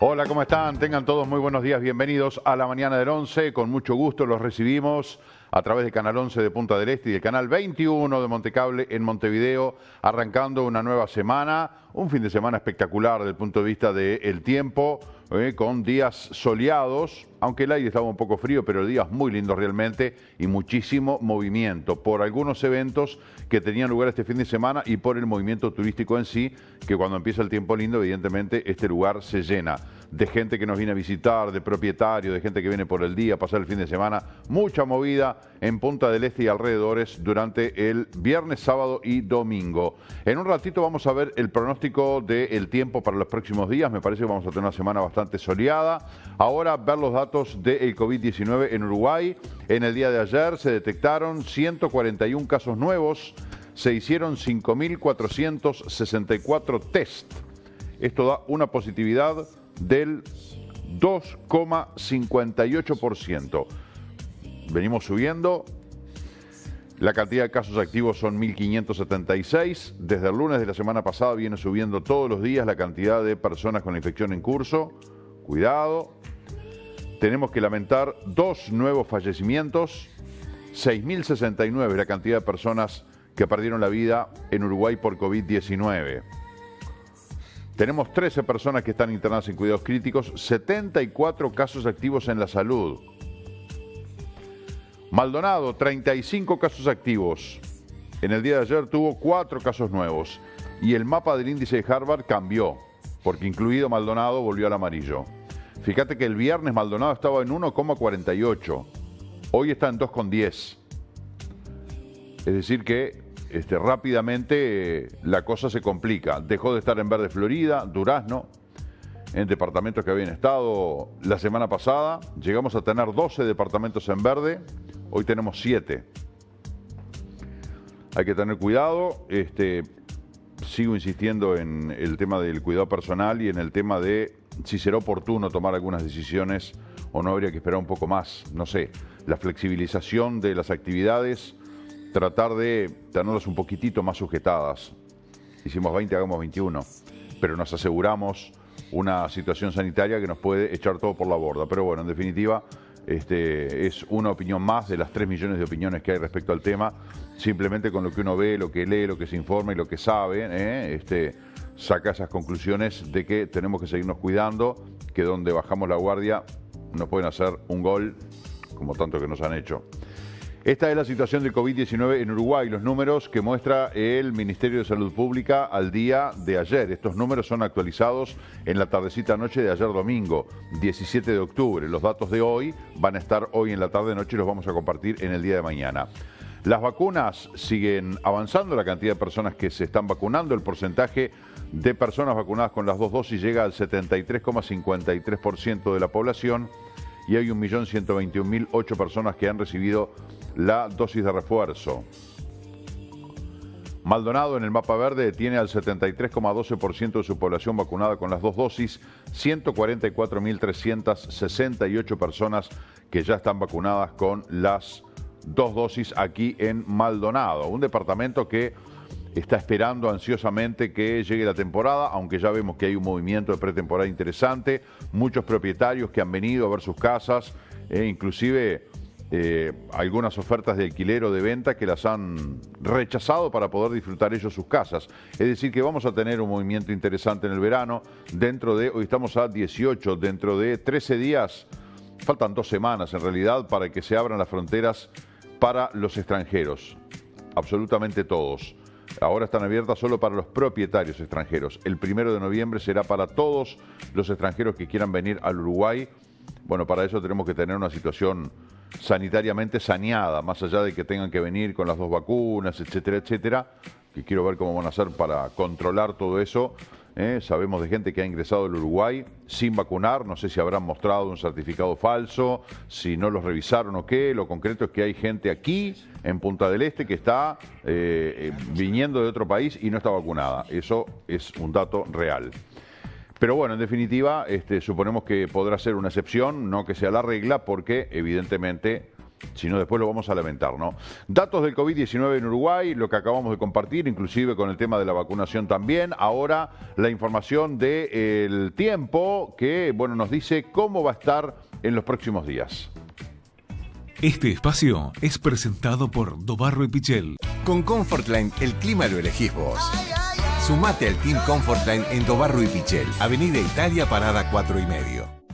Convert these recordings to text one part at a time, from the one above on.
Hola, ¿cómo están? Tengan todos muy buenos días, bienvenidos a la mañana del 11. Con mucho gusto los recibimos a través del Canal 11 de Punta del Este y del Canal 21 de Montecable en Montevideo, arrancando una nueva semana, un fin de semana espectacular desde el punto de vista del tiempo, eh, con días soleados, aunque el aire estaba un poco frío, pero días muy lindos realmente y muchísimo movimiento por algunos eventos que tenían lugar este fin de semana y por el movimiento turístico en sí, que cuando empieza el tiempo lindo, evidentemente este lugar se llena de gente que nos viene a visitar, de propietarios, de gente que viene por el día, a pasar el fin de semana. Mucha movida en Punta del Este y alrededores durante el viernes, sábado y domingo. En un ratito vamos a ver el pronóstico del tiempo para los próximos días. Me parece que vamos a tener una semana bastante soleada. Ahora ver los datos del COVID-19 en Uruguay. En el día de ayer se detectaron 141 casos nuevos. Se hicieron 5.464 test. Esto da una positividad del 2,58%. Venimos subiendo. La cantidad de casos activos son 1.576. Desde el lunes de la semana pasada viene subiendo todos los días la cantidad de personas con la infección en curso. Cuidado. Tenemos que lamentar dos nuevos fallecimientos. 6.069 la cantidad de personas que perdieron la vida en Uruguay por COVID-19. Tenemos 13 personas que están internadas en cuidados críticos, 74 casos activos en la salud. Maldonado, 35 casos activos. En el día de ayer tuvo 4 casos nuevos. Y el mapa del índice de Harvard cambió, porque incluido Maldonado volvió al amarillo. Fíjate que el viernes Maldonado estaba en 1,48. Hoy está en 2,10. Es decir que este, rápidamente la cosa se complica. Dejó de estar en verde Florida, Durazno, en departamentos que habían estado la semana pasada. Llegamos a tener 12 departamentos en verde, hoy tenemos 7. Hay que tener cuidado. Este, sigo insistiendo en el tema del cuidado personal y en el tema de si será oportuno tomar algunas decisiones o no habría que esperar un poco más. No sé, la flexibilización de las actividades tratar de tenerlas un poquitito más sujetadas. Hicimos 20, hagamos 21, pero nos aseguramos una situación sanitaria que nos puede echar todo por la borda. Pero bueno, en definitiva, este, es una opinión más de las 3 millones de opiniones que hay respecto al tema. Simplemente con lo que uno ve, lo que lee, lo que se informa y lo que sabe, ¿eh? este, saca esas conclusiones de que tenemos que seguirnos cuidando, que donde bajamos la guardia nos pueden hacer un gol, como tanto que nos han hecho. Esta es la situación del COVID-19 en Uruguay, los números que muestra el Ministerio de Salud Pública al día de ayer. Estos números son actualizados en la tardecita noche de ayer domingo, 17 de octubre. Los datos de hoy van a estar hoy en la tarde-noche y los vamos a compartir en el día de mañana. Las vacunas siguen avanzando, la cantidad de personas que se están vacunando, el porcentaje de personas vacunadas con las dos dosis llega al 73,53% de la población y hay 1.121.008 personas que han recibido la dosis de refuerzo. Maldonado en el mapa verde tiene al 73,12% de su población vacunada con las dos dosis, 144.368 personas que ya están vacunadas con las dos dosis aquí en Maldonado, un departamento que está esperando ansiosamente que llegue la temporada, aunque ya vemos que hay un movimiento de pretemporada interesante, muchos propietarios que han venido a ver sus casas, e inclusive eh, algunas ofertas de alquiler o de venta que las han rechazado para poder disfrutar ellos sus casas. Es decir, que vamos a tener un movimiento interesante en el verano, dentro de, hoy estamos a 18, dentro de 13 días, faltan dos semanas en realidad para que se abran las fronteras para los extranjeros, absolutamente todos. Ahora están abiertas solo para los propietarios extranjeros. El primero de noviembre será para todos los extranjeros que quieran venir al Uruguay. Bueno, para eso tenemos que tener una situación sanitariamente saneada, más allá de que tengan que venir con las dos vacunas, etcétera, etcétera, que quiero ver cómo van a hacer para controlar todo eso. ¿Eh? Sabemos de gente que ha ingresado al Uruguay sin vacunar, no sé si habrán mostrado un certificado falso, si no los revisaron o qué. Lo concreto es que hay gente aquí, en Punta del Este, que está eh, eh, viniendo de otro país y no está vacunada. Eso es un dato real. Pero bueno, en definitiva, este, suponemos que podrá ser una excepción, no que sea la regla, porque evidentemente Si no, después lo vamos a lamentar, ¿no? Datos del COVID-19 en Uruguay, lo que acabamos de compartir, inclusive con el tema de la vacunación también. Ahora la información del tiempo que, bueno, nos dice cómo va a estar en los próximos días. Este espacio es presentado por Dobarro y Pichel. Con Comfortline, el clima lo elegís vos. Sumate al Team Comfortline en Dobarro y Pichel, Avenida Italia, Parada 4 y medio.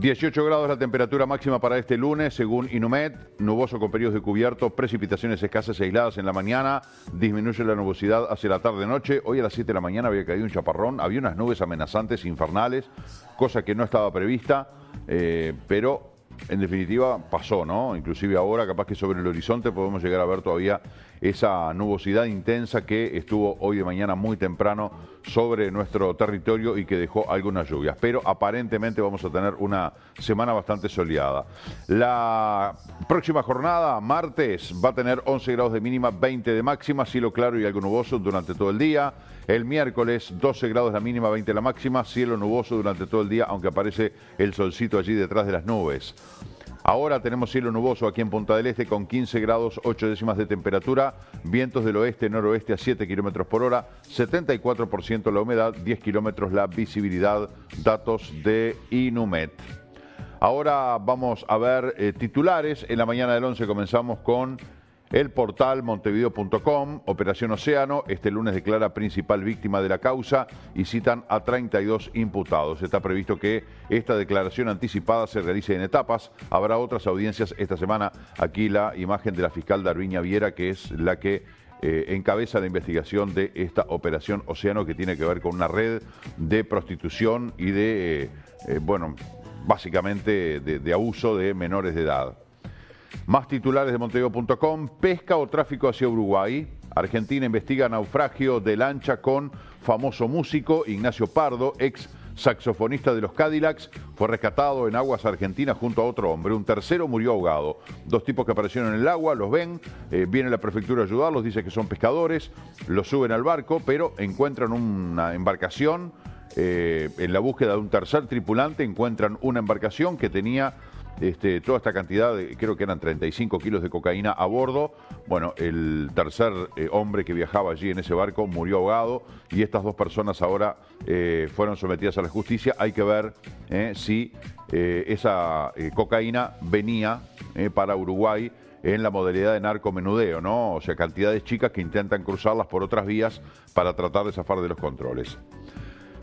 18 grados la temperatura máxima para este lunes, según Inumet. Nuboso con periodos de cubierto, precipitaciones escasas e aisladas en la mañana. Disminuye la nubosidad hacia la tarde-noche. Hoy a las 7 de la mañana había caído un chaparrón. Había unas nubes amenazantes, infernales, cosa que no estaba prevista. Eh, pero en definitiva pasó, ¿no? Inclusive ahora capaz que sobre el horizonte podemos llegar a ver todavía esa nubosidad intensa que estuvo hoy de mañana muy temprano sobre nuestro territorio y que dejó algunas lluvias. Pero aparentemente vamos a tener una semana bastante soleada. La próxima jornada, martes, va a tener 11 grados de mínima, 20 de máxima, cielo claro y algo nuboso durante todo el día. El miércoles 12 grados la mínima, 20 la máxima, cielo nuboso durante todo el día, aunque aparece el solcito allí detrás de las nubes. Ahora tenemos cielo nuboso aquí en Punta del Este con 15 grados 8 décimas de temperatura, vientos del oeste-noroeste a 7 kilómetros por hora, 74% la humedad, 10 kilómetros la visibilidad, datos de Inumet. Ahora vamos a ver eh, titulares. En la mañana del 11 comenzamos con el portal montevideo.com, Operación Océano, este lunes declara principal víctima de la causa y citan a 32 imputados. Está previsto que esta declaración anticipada se realice en etapas. Habrá otras audiencias esta semana. Aquí la imagen de la fiscal Darviña Viera, que es la que eh, encabeza la investigación de esta Operación Océano, que tiene que ver con una red de prostitución y de, eh, eh, bueno, básicamente de abuso de menores de edad. Más titulares de Montevideo.com. Pesca o tráfico hacia Uruguay. Argentina investiga naufragio de lancha con famoso músico Ignacio Pardo, ex saxofonista de los Cadillacs, fue rescatado en aguas argentinas junto a otro hombre. Un tercero murió ahogado. Dos tipos que aparecieron en el agua, los ven, eh, viene la prefectura a ayudarlos, dice que son pescadores, los suben al barco, pero encuentran una embarcación. Eh, en la búsqueda de un tercer tripulante encuentran una embarcación que tenía este, toda esta cantidad, creo que eran 35 kilos de cocaína a bordo. Bueno, el tercer eh, hombre que viajaba allí en ese barco murió ahogado y estas dos personas ahora eh, fueron sometidas a la justicia. Hay que ver eh, si esa cocaína venía para Uruguay en la modalidad de narcomenudeo, ¿no? O sea, cantidades chicas que intentan cruzarlas por otras vías para tratar de zafar de los controles.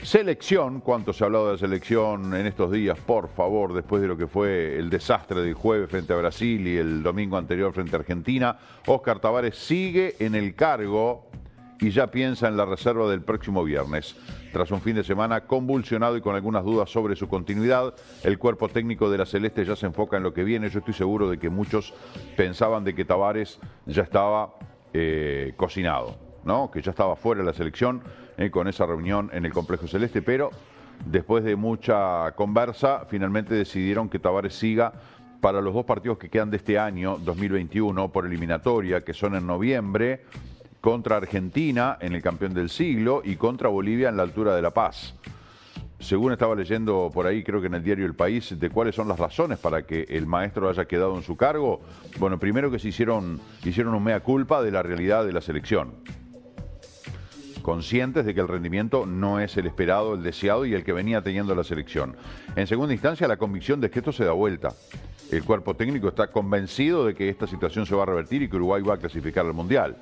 Selección, ¿cuánto se ha hablado de la selección en estos días? Por favor, después de lo que fue el desastre del jueves frente a Brasil y el domingo anterior frente a Argentina, Oscar Tavares sigue en el cargo y ya piensa en la reserva del próximo viernes. Tras un fin de semana convulsionado y con algunas dudas sobre su continuidad, el cuerpo técnico de la Celeste ya se enfoca en lo que viene. Yo estoy seguro de que muchos pensaban de que Tavares ya estaba eh, cocinado, ¿no? que ya estaba fuera de la selección eh, con esa reunión en el Complejo Celeste, pero después de mucha conversa, finalmente decidieron que Tavares siga para los dos partidos que quedan de este año, 2021, por eliminatoria, que son en noviembre, contra Argentina en el campeón del siglo y contra Bolivia en la altura de La Paz. Según estaba leyendo por ahí, creo que en el diario El País, de cuáles son las razones para que el maestro haya quedado en su cargo. Bueno, primero que se hicieron, hicieron un mea culpa de la realidad de la selección conscientes de que el rendimiento no es el esperado, el deseado y el que venía teniendo la selección. En segunda instancia, la convicción de que esto se da vuelta. El cuerpo técnico está convencido de que esta situación se va a revertir y que Uruguay va a clasificar al Mundial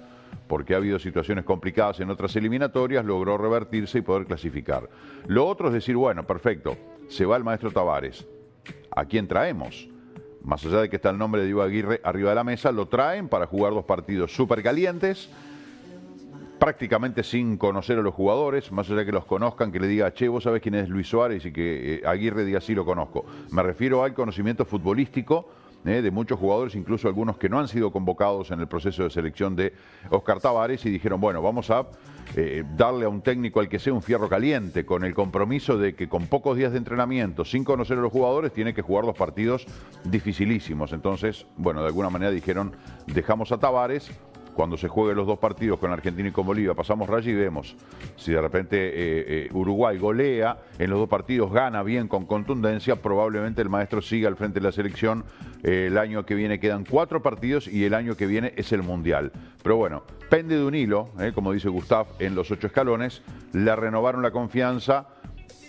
porque ha habido situaciones complicadas en otras eliminatorias, logró revertirse y poder clasificar. Lo otro es decir, bueno, perfecto, se va el maestro Tavares. ¿A quién traemos? Más allá de que está el nombre de Diego Aguirre arriba de la mesa, lo traen para jugar dos partidos súper calientes prácticamente sin conocer a los jugadores, más allá de que los conozcan, que le diga, che, vos sabés quién es Luis Suárez y que eh, Aguirre diga, sí, lo conozco. Me refiero al conocimiento futbolístico eh, de muchos jugadores, incluso algunos que no han sido convocados en el proceso de selección de Oscar Tavares y dijeron, bueno, vamos a eh, darle a un técnico al que sea un fierro caliente, con el compromiso de que con pocos días de entrenamiento, sin conocer a los jugadores, tiene que jugar dos partidos dificilísimos. Entonces, bueno, de alguna manera dijeron, dejamos a Tavares cuando se jueguen los dos partidos con Argentina y con Bolivia, pasamos raya y vemos si de repente eh, eh, Uruguay golea en los dos partidos, gana bien con contundencia, probablemente el maestro siga al frente de la selección. Eh, el año que viene quedan cuatro partidos y el año que viene es el Mundial. Pero bueno, pende de un hilo, como dice Gustav, en los ocho escalones, le renovaron la confianza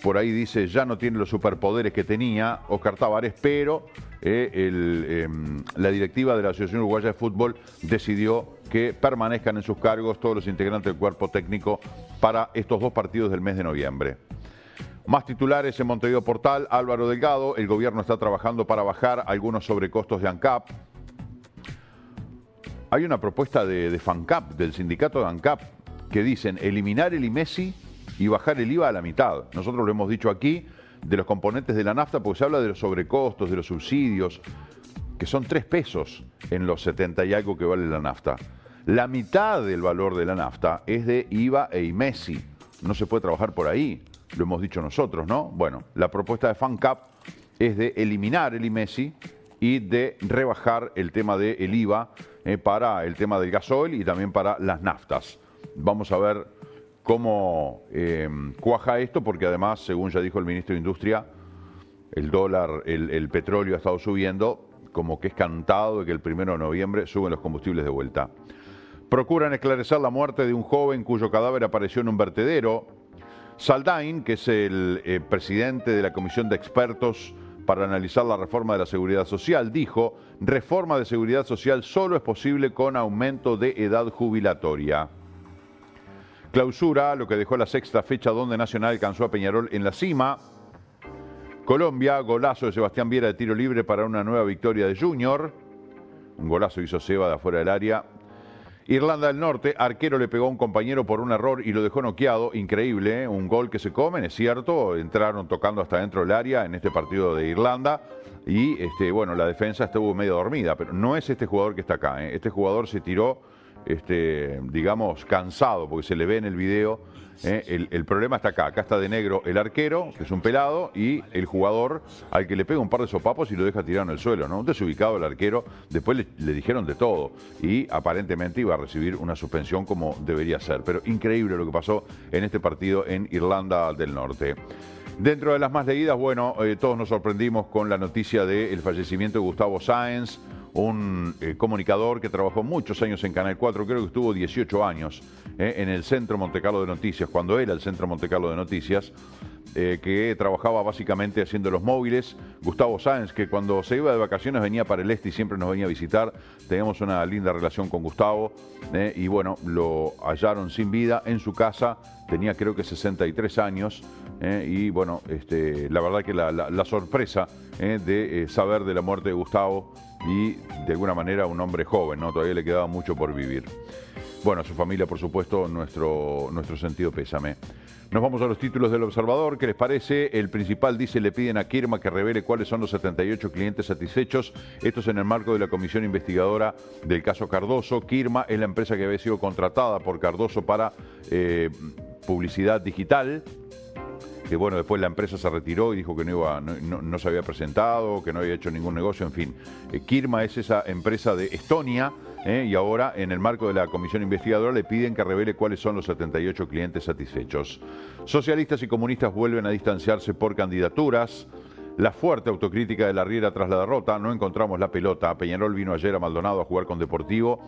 por ahí dice ya no tiene los superpoderes que tenía Oscar Tavares, pero em, la directiva de la Asociación Uruguaya de Fútbol decidió que permanezcan en sus cargos todos los integrantes del cuerpo técnico para estos dos partidos del mes de noviembre. Más titulares en Montevideo Portal, Álvaro Delgado, el gobierno está trabajando para bajar algunos sobrecostos de ANCAP. Hay una propuesta de, de FANCAP, del sindicato de ANCAP, que dicen eliminar el IMESI y bajar el IVA a la mitad. Nosotros lo hemos dicho aquí de los componentes de la nafta porque se habla de los sobrecostos, de los subsidios, que son tres pesos en los 70 y algo que vale la nafta. La mitad del valor de la nafta es de IVA e IMESI. No se puede trabajar por ahí, lo hemos dicho nosotros, ¿no? Bueno, la propuesta de FANCAP es de eliminar el IMESI y de rebajar el tema del IVA eh, para el tema del gasoil y también para las naftas. Vamos a ver cómo eh, cuaja esto, porque además, según ya dijo el ministro de Industria, el dólar, el petróleo ha estado subiendo, como que es cantado de que el primero de noviembre suben los combustibles de vuelta. Procuran esclarecer la muerte de un joven cuyo cadáver apareció en un vertedero. Saldain, que es el eh, presidente de la Comisión de Expertos para analizar la reforma de la seguridad social, dijo, reforma de seguridad social solo es posible con aumento de edad jubilatoria. Clausura, lo que dejó la sexta fecha donde Nacional alcanzó a Peñarol en la cima. Colombia, golazo de Sebastián Viera de tiro libre para una nueva victoria de Junior. Un golazo hizo Seba de afuera del área. Irlanda del Norte, arquero le pegó a un compañero por un error y lo dejó noqueado. Increíble, ¿eh? un gol que se comen, es cierto. Entraron tocando hasta dentro del área en este partido de Irlanda. Y este, bueno, la defensa estuvo medio dormida, pero no es este jugador que está acá. ¿eh? Este jugador se tiró, este, digamos, cansado, porque se le ve en el video ¿eh? El, problema está acá. Acá está de negro el arquero, que es un pelado, y el jugador al que le pega un par de sopapos y lo deja tirado en el suelo. ¿no? Desubicado el arquero. Después le, dijeron de todo. Y aparentemente iba a recibir una suspensión como debería ser. Pero increíble lo que pasó en este partido en Irlanda del Norte. Dentro de las más leídas, bueno, eh, todos nos sorprendimos con la noticia del fallecimiento de Gustavo Sáenz un eh, comunicador que trabajó muchos años en Canal 4, creo que estuvo 18 años eh, en el Centro Montecarlo de Noticias, cuando era el Centro Montecarlo de Noticias, eh, que trabajaba básicamente haciendo los móviles. Gustavo Sáenz, que cuando se iba de vacaciones venía para el este y siempre nos venía a visitar. Teníamos una linda relación con Gustavo y bueno, lo hallaron sin vida en su casa, tenía creo que 63 años y bueno, este, la verdad que la sorpresa de saber de la muerte de Gustavo y de alguna manera un hombre joven, ¿no? Todavía le quedaba mucho por vivir. Bueno, a su familia, por supuesto, nuestro, nuestro sentido pésame. Nos vamos a los títulos del observador. ¿Qué les parece? El principal dice, le piden a Kirma que revele cuáles son los 78 clientes satisfechos. Esto es en el marco de la comisión investigadora del caso Cardoso. Kirma es la empresa que había sido contratada por Cardoso para eh, publicidad digital que bueno, después la empresa se retiró y dijo que no, iba, no, se había presentado, que no había hecho ningún negocio, en fin. Eh, Kirma es esa empresa de Estonia eh, y ahora en el marco de la comisión investigadora le piden que revele cuáles son los 78 clientes satisfechos. Socialistas y comunistas vuelven a distanciarse por candidaturas. La fuerte autocrítica de la Riera tras la derrota, no encontramos la pelota. Peñarol vino ayer a Maldonado a jugar con Deportivo,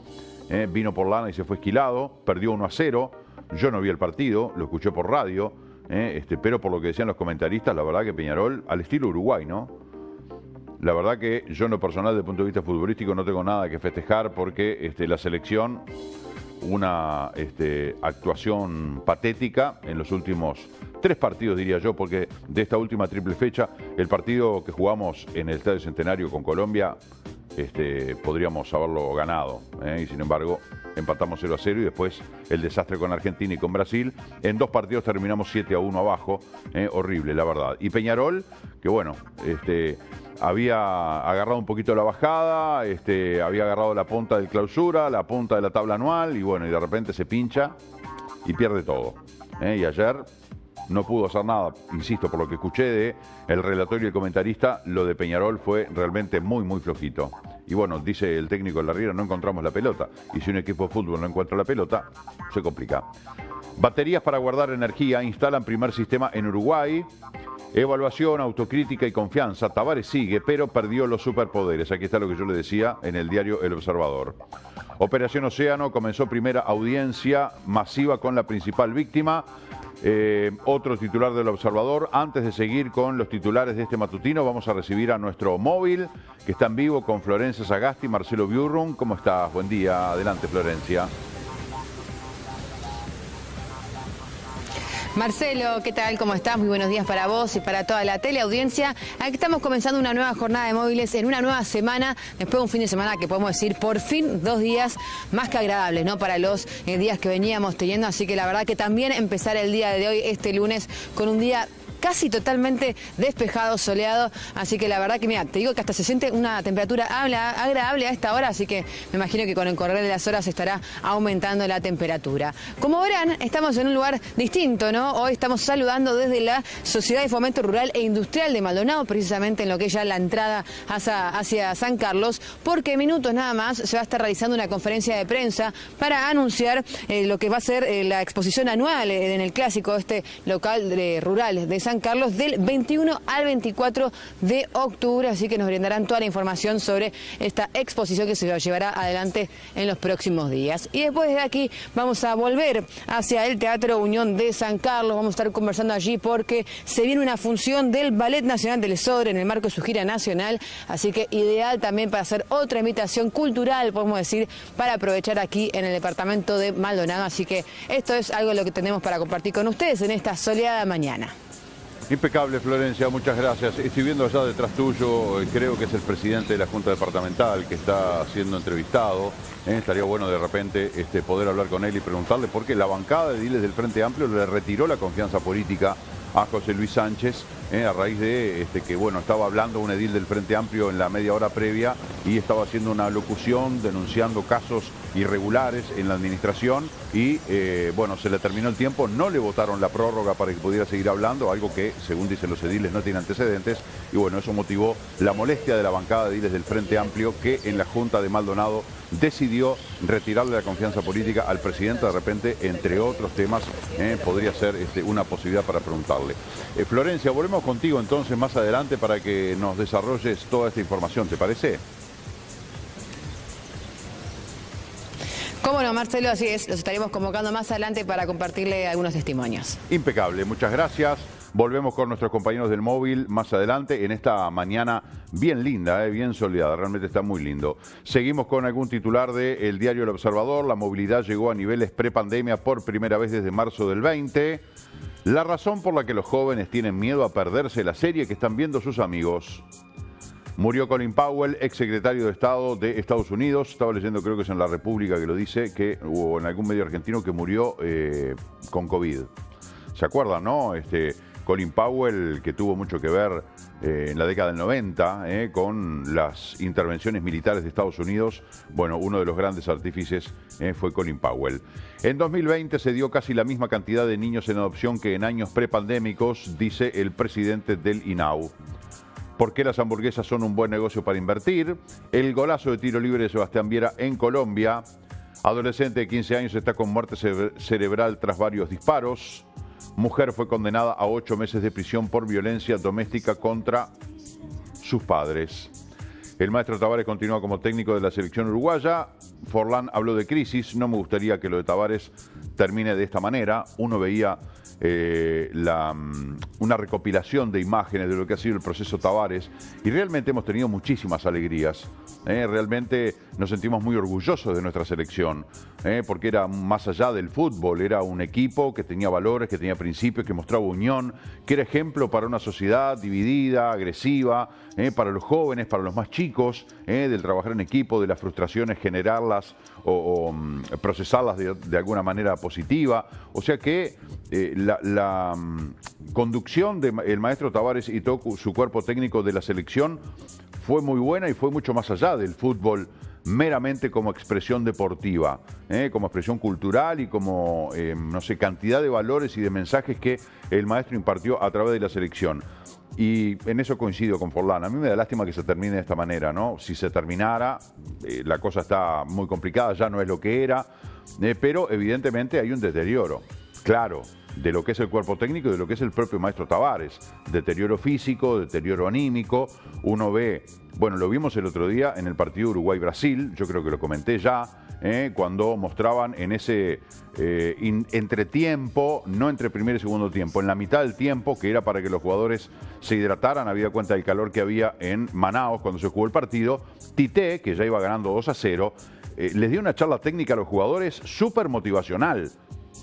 eh, vino por lana y se fue esquilado, perdió 1 a 0. Yo no vi el partido, lo escuché por radio. ¿Eh? este, pero por lo que decían los comentaristas, la verdad que Peñarol, al estilo Uruguay, ¿no? La verdad que yo en lo personal, desde el punto de vista futbolístico, no tengo nada que festejar porque este, la selección, una este, actuación patética en los últimos tres partidos, diría yo, porque de esta última triple fecha, el partido que jugamos en el Estadio Centenario con Colombia, este, podríamos haberlo ganado. ¿eh? Y sin embargo, empatamos 0 a 0 y después el desastre con Argentina y con Brasil. En dos partidos terminamos 7 a 1 abajo. ¿eh? Horrible, la verdad. Y Peñarol, que bueno, este, había agarrado un poquito la bajada, este, había agarrado la punta del clausura, la punta de la tabla anual y bueno, y de repente se pincha y pierde todo. ¿eh? Y ayer no pudo hacer nada. Insisto, por lo que escuché de el relator y el comentarista, lo de Peñarol fue realmente muy, muy flojito. Y bueno, dice el técnico de la Riera, no encontramos la pelota. Y si un equipo de fútbol no encuentra la pelota, se complica. Baterías para guardar energía, instalan primer sistema en Uruguay. Evaluación, autocrítica y confianza. Tavares sigue, pero perdió los superpoderes. Aquí está lo que yo le decía en el diario El Observador. Operación Océano comenzó primera audiencia masiva con la principal víctima. Eh, otro titular del Observador. Antes de seguir con los titulares de este matutino, vamos a recibir a nuestro móvil, que está en vivo con Florencia Sagasti, Marcelo Biurrum. ¿Cómo estás? Buen día. Adelante, Florencia. Marcelo, ¿qué tal? ¿Cómo estás? Muy buenos días para vos y para toda la teleaudiencia. Aquí estamos comenzando una nueva jornada de móviles en una nueva semana, después de un fin de semana que podemos decir por fin dos días más que agradables, ¿no? Para los eh, días que veníamos teniendo, así que la verdad que también empezar el día de hoy, este lunes, con un día casi totalmente despejado, soleado. Así que la verdad que, mira, te digo que hasta se siente una temperatura agradable a esta hora, así que me imagino que con el correr de las horas estará aumentando la temperatura. Como verán, estamos en un lugar distinto, ¿no? Hoy estamos saludando desde la Sociedad de Fomento Rural e Industrial de Maldonado, precisamente en lo que es ya la entrada hacia, San Carlos, porque minutos nada más se va a estar realizando una conferencia de prensa para anunciar eh, lo que va a ser eh, la exposición anual eh, en el clásico este local rural de San San Carlos del 21 al 24 de octubre, así que nos brindarán toda la información sobre esta exposición que se llevará adelante en los próximos días. Y después de aquí vamos a volver hacia el Teatro Unión de San Carlos, vamos a estar conversando allí porque se viene una función del Ballet Nacional del Sodre en el marco de su gira nacional, así que ideal también para hacer otra invitación cultural, podemos decir, para aprovechar aquí en el departamento de Maldonado, así que esto es algo lo que tenemos para compartir con ustedes en esta soleada mañana. Impecable, Florencia, muchas gracias. Estoy viendo allá detrás tuyo, eh, creo que es el presidente de la Junta Departamental que está siendo entrevistado. Eh, estaría bueno de repente este, poder hablar con él y preguntarle por qué la bancada de Diles del Frente Amplio le retiró la confianza política a José Luis Sánchez eh, a raíz de este, que bueno estaba hablando un edil del Frente Amplio en la media hora previa y estaba haciendo una locución denunciando casos irregulares en la administración y eh, bueno se le terminó el tiempo, no le votaron la prórroga para que pudiera seguir hablando, algo que según dicen los ediles no tiene antecedentes y bueno eso motivó la molestia de la bancada de ediles del Frente Amplio que en la Junta de Maldonado decidió retirarle la confianza política al presidente de repente, entre otros temas, eh, podría ser este, una posibilidad para preguntarle. Eh, Florencia, volvemos contigo entonces más adelante para que nos desarrolles toda esta información, ¿te parece? Cómo no, Marcelo, así es. Los estaremos convocando más adelante para compartirle algunos testimonios. Impecable, muchas gracias. Volvemos con nuestros compañeros del móvil más adelante en esta mañana bien linda, eh, bien soleada, realmente está muy lindo. Seguimos con algún titular del diario El Observador. La movilidad llegó a niveles prepandemia por primera vez desde marzo del 20. La razón por la que los jóvenes tienen miedo a perderse la serie que están viendo sus amigos. Murió Colin Powell, ex secretario de Estado de Estados Unidos. Estaba leyendo, creo que es en La República que lo dice, que o en algún medio argentino que murió eh, con COVID. ¿Se acuerdan, no? Este, Colin Powell, que tuvo mucho que ver eh, en la década del 90 eh, con las intervenciones militares de Estados Unidos. Bueno, uno de los grandes artífices fue Colin Powell. En 2020 se dio casi la misma cantidad de niños en adopción que en años prepandémicos, dice el presidente del INAU. ¿Por qué las hamburguesas son un buen negocio para invertir? El golazo de tiro libre de Sebastián Viera en Colombia. Adolescente de 15 años está con muerte cerebral tras varios disparos. Mujer fue condenada a ocho meses de prisión por violencia doméstica contra sus padres. El maestro Tavares continúa como técnico de la selección uruguaya. Forlán habló de crisis. No me gustaría que lo de Tavares termine de esta manera. Uno veía eh, la, mm, una recopilación de imágenes de lo que ha sido el proceso Tavares y realmente hemos tenido muchísimas alegrías. ¿eh? realmente nos sentimos muy orgullosos de nuestra selección, ¿eh? porque era más allá del fútbol, era un equipo que tenía valores, que tenía principios, que mostraba unión, que era ejemplo para una sociedad dividida, agresiva, para los jóvenes, para los más chicos, del trabajar en equipo, de las frustraciones, generarlas o, mm, procesarlas de, alguna manera positiva. O sea que la, mm, conducción del maestro Tavares y todo su cuerpo técnico de la selección fue muy buena y fue mucho más allá del fútbol meramente como expresión deportiva, ¿eh? como expresión cultural y como, eh, no sé, cantidad de valores y de mensajes que el maestro impartió a través de la selección. Y en eso coincido con Forlán. A mí me da lástima que se termine de esta manera, ¿no? Si se terminara, eh, la cosa está muy complicada, ya no es lo que era, pero evidentemente hay un deterioro. Claro, de lo que es el cuerpo técnico y de lo que es el propio maestro Tavares. Deterioro físico, deterioro anímico. Uno ve, bueno, lo vimos el otro día en el partido Uruguay-Brasil, yo creo que lo comenté ya, ¿eh? cuando mostraban en ese eh, entretiempo, no entre primer y segundo tiempo, en la mitad del tiempo, que era para que los jugadores se hidrataran, había cuenta del calor que había en Manaos cuando se jugó el partido. Tite, que ya iba ganando 2 a 0, eh, les dio una charla técnica a los jugadores súper motivacional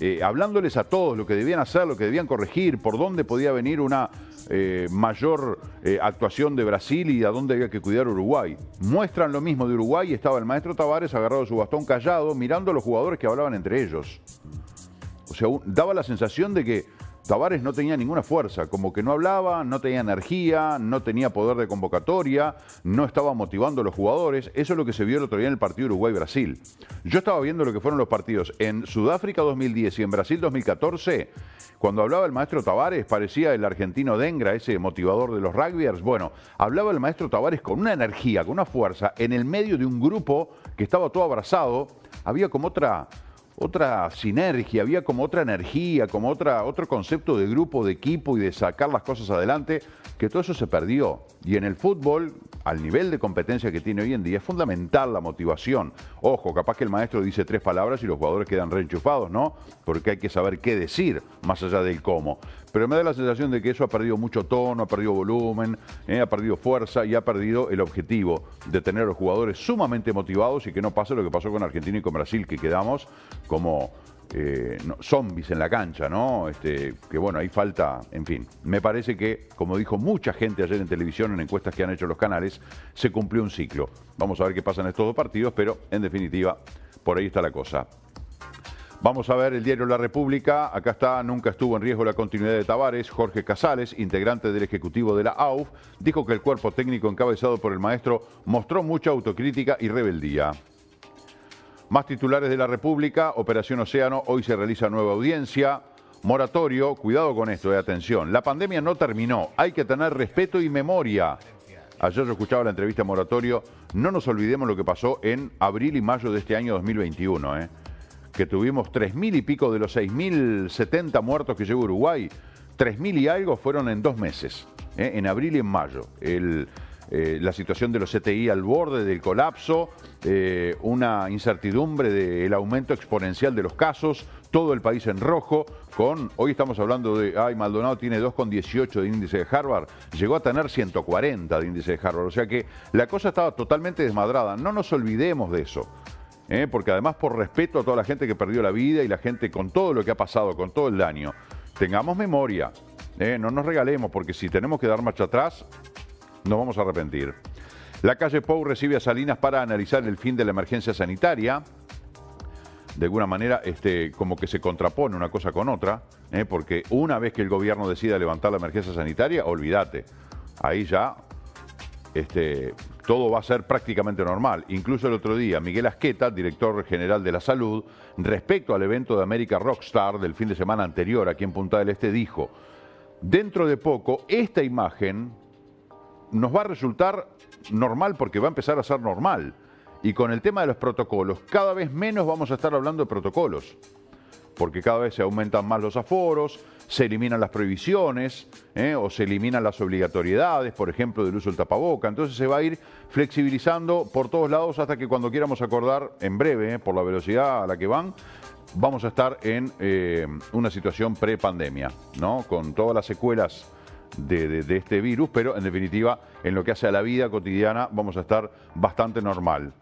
eh, hablándoles a todos lo que debían hacer, lo que debían corregir, por dónde podía venir una eh, mayor eh, actuación de Brasil y a dónde había que cuidar Uruguay. Muestran lo mismo de Uruguay y estaba el maestro Tavares agarrado su bastón callado, mirando a los jugadores que hablaban entre ellos. O sea, daba la sensación de que Tavares no tenía ninguna fuerza, como que no hablaba, no tenía energía, no tenía poder de convocatoria, no estaba motivando a los jugadores. Eso es lo que se vio el otro día en el partido Uruguay-Brasil. Yo estaba viendo lo que fueron los partidos en Sudáfrica 2010 y en Brasil 2014. Cuando hablaba el maestro Tavares, parecía el argentino Dengra, ese motivador de los rugbyers. Bueno, hablaba el maestro Tavares con una energía, con una fuerza, en el medio de un grupo que estaba todo abrazado. Había como otra otra sinergia, había como otra energía, como otra, otro concepto de grupo, de equipo y de sacar las cosas adelante, que todo eso se perdió. Y en el fútbol, al nivel de competencia que tiene hoy en día, es fundamental la motivación. Ojo, capaz que el maestro dice tres palabras y los jugadores quedan reenchufados, ¿no? Porque hay que saber qué decir, más allá del cómo. Pero me da la sensación de que eso ha perdido mucho tono, ha perdido volumen, eh, ha perdido fuerza y ha perdido el objetivo de tener a los jugadores sumamente motivados y que no pase lo que pasó con Argentina y con Brasil, que quedamos como eh, zombies en la cancha, ¿no? Este, que bueno, ahí falta, en fin. Me parece que, como dijo mucha gente ayer en televisión, en encuestas que han hecho los canales, se cumplió un ciclo. Vamos a ver qué pasa en estos dos partidos, pero en definitiva, por ahí está la cosa. Vamos a ver el diario La República. Acá está, nunca estuvo en riesgo la continuidad de Tavares. Jorge Casales, integrante del Ejecutivo de la AUF, dijo que el cuerpo técnico encabezado por el maestro mostró mucha autocrítica y rebeldía. Más titulares de la República, Operación Océano, hoy se realiza nueva audiencia. Moratorio, cuidado con esto, de eh, atención. La pandemia no terminó, hay que tener respeto y memoria. Ayer yo escuchaba la entrevista Moratorio, no nos olvidemos lo que pasó en abril y mayo de este año 2021, ¿eh? que tuvimos 3.000 y pico de los 6.070 muertos que llevó Uruguay, 3.000 y algo fueron en dos meses, ¿eh? en abril y en mayo. Eh, la situación de los CTI al borde del colapso, eh, una incertidumbre del aumento exponencial de los casos, todo el país en rojo, con, hoy estamos hablando de, ay, Maldonado tiene 2,18 de índice de Harvard, llegó a tener 140 de índice de Harvard, o sea que la cosa estaba totalmente desmadrada, no nos olvidemos de eso. ¿eh? porque además por respeto a toda la gente que perdió la vida y la gente con todo lo que ha pasado, con todo el daño, tengamos memoria, no nos regalemos, porque si tenemos que dar marcha atrás, nos vamos a arrepentir. La calle Pou recibe a Salinas para analizar el fin de la emergencia sanitaria. De alguna manera, este, como que se contrapone una cosa con otra, ¿eh? porque una vez que el gobierno decida levantar la emergencia sanitaria, olvídate, ahí ya este, todo va a ser prácticamente normal. Incluso el otro día, Miguel Asqueta, director general de la salud, respecto al evento de América Rockstar del fin de semana anterior aquí en Punta del Este, dijo, dentro de poco esta imagen nos va a resultar normal porque va a empezar a ser normal. Y con el tema de los protocolos, cada vez menos vamos a estar hablando de protocolos, porque cada vez se aumentan más los aforos, se eliminan las prohibiciones ¿eh? o se eliminan las obligatoriedades, por ejemplo, del uso del tapaboca. Entonces se va a ir flexibilizando por todos lados hasta que cuando quieramos acordar, en breve, ¿eh? por la velocidad a la que van, vamos a estar en eh, una situación pre-pandemia, ¿no? Con todas las secuelas de, este virus, pero en definitiva, en lo que hace a la vida cotidiana, vamos a estar bastante normal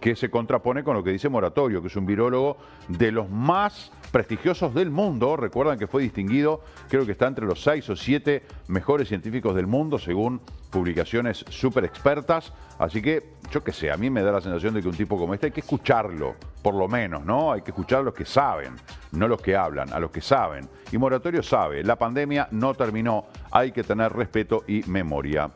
que se contrapone con lo que dice Moratorio, que es un virólogo de los más prestigiosos del mundo. Recuerdan que fue distinguido, creo que está entre los seis o siete mejores científicos del mundo, según publicaciones súper expertas. Así que, yo qué sé, a mí me da la sensación de que un tipo como este hay que escucharlo, por lo menos, ¿no? Hay que escuchar a los que saben, no los que hablan, a los que saben. Y Moratorio sabe, la pandemia no terminó, hay que tener respeto y memoria.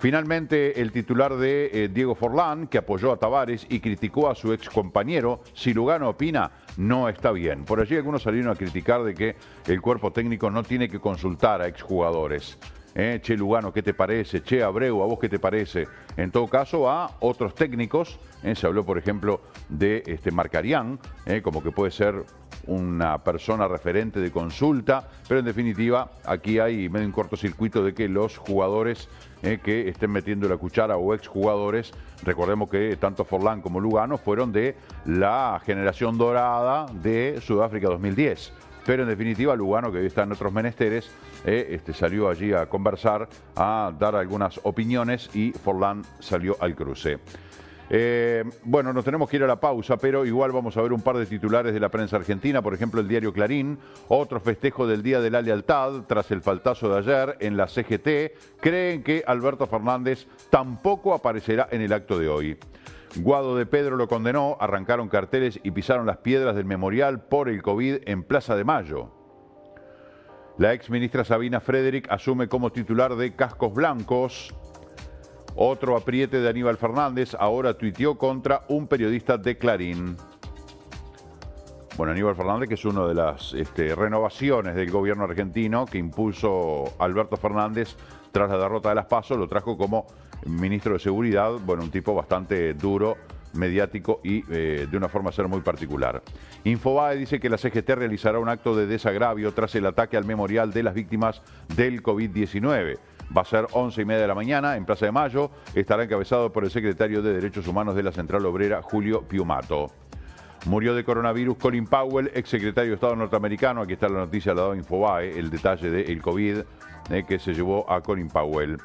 Finalmente, el titular de eh, Diego Forlán, que apoyó a Tavares y criticó a su ex compañero, si Lugano opina, no está bien. Por allí algunos salieron a criticar de que el cuerpo técnico no tiene que consultar a exjugadores. Eh, che Lugano, ¿qué te parece? Che Abreu, ¿a vos qué te parece? En todo caso, a otros técnicos. Eh, se habló, por ejemplo, de este Marcarián, eh, como que puede ser una persona referente de consulta, pero en definitiva aquí hay medio un cortocircuito de que los jugadores que estén metiendo la cuchara o exjugadores, recordemos que tanto Forlán como Lugano fueron de la generación dorada de Sudáfrica 2010. Pero en definitiva, Lugano, que hoy está en otros menesteres, eh, este, salió allí a conversar, a dar algunas opiniones y Forlán salió al cruce. Eh, bueno, nos tenemos que ir a la pausa, pero igual vamos a ver un par de titulares de la prensa argentina, por ejemplo el diario Clarín, otro festejo del Día de la Lealtad tras el faltazo de ayer en la CGT, creen que Alberto Fernández tampoco aparecerá en el acto de hoy. Guado de Pedro lo condenó, arrancaron carteles y pisaron las piedras del memorial por el COVID en Plaza de Mayo. La ex ministra Sabina Frederick asume como titular de Cascos Blancos. Otro apriete de Aníbal Fernández ahora tuiteó contra un periodista de Clarín. Bueno, Aníbal Fernández, que es una de las este, renovaciones del gobierno argentino que impulsó Alberto Fernández tras la derrota de las PASO, lo trajo como ministro de Seguridad, bueno, un tipo bastante duro, mediático y eh, de una forma ser muy particular. Infobae dice que la CGT realizará un acto de desagravio tras el ataque al memorial de las víctimas del COVID-19. Va a ser 11 y media de la mañana en Plaza de Mayo. Estará encabezado por el secretario de Derechos Humanos de la Central Obrera, Julio Piumato. Murió de coronavirus Colin Powell, ex secretario de Estado norteamericano. Aquí está la noticia, la dado Infobae, el detalle del COVID eh, que se llevó a Colin Powell.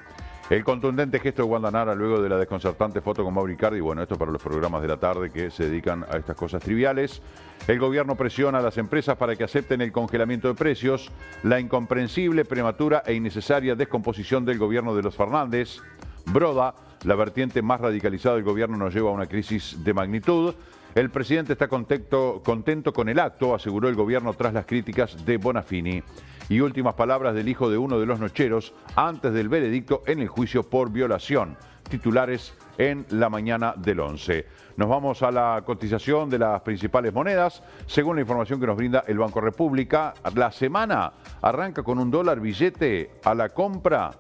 El contundente gesto de Wanda Nara luego de la desconcertante foto con Mauri Cardi, bueno, esto para los programas de la tarde que se dedican a estas cosas triviales. El gobierno presiona a las empresas para que acepten el congelamiento de precios, la incomprensible, prematura e innecesaria descomposición del gobierno de los Fernández. Broda, la vertiente más radicalizada del gobierno nos lleva a una crisis de magnitud. El presidente está contento con el acto, aseguró el gobierno tras las críticas de Bonafini y últimas palabras del hijo de uno de los nocheros antes del veredicto en el juicio por violación. Titulares en la mañana del 11. Nos vamos a la cotización de las principales monedas. Según la información que nos brinda el Banco República, la semana arranca con un dólar billete a la compra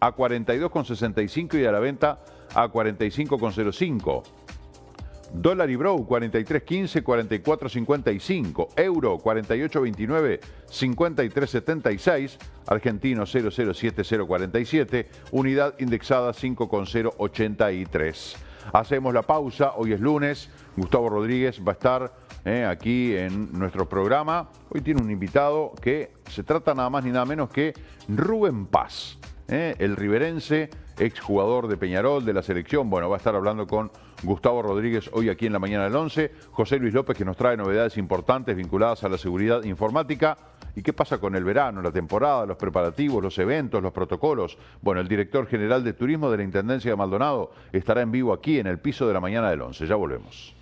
a 42,65 y a la venta a 45,05. Dólar y Bro 43.15, 44.55. Euro 48.29, 53.76. Argentino 007.047. Unidad indexada 5.083. Hacemos la pausa. Hoy es lunes. Gustavo Rodríguez va a estar eh, aquí en nuestro programa. Hoy tiene un invitado que se trata nada más ni nada menos que Rubén Paz. Eh, el riverense, exjugador de Peñarol, de la selección. Bueno, va a estar hablando con Gustavo Rodríguez hoy aquí en la mañana del 11. José Luis López que nos trae novedades importantes vinculadas a la seguridad informática. ¿Y qué pasa con el verano, la temporada, los preparativos, los eventos, los protocolos? Bueno, el director general de turismo de la Intendencia de Maldonado estará en vivo aquí en el piso de la mañana del 11. Ya volvemos.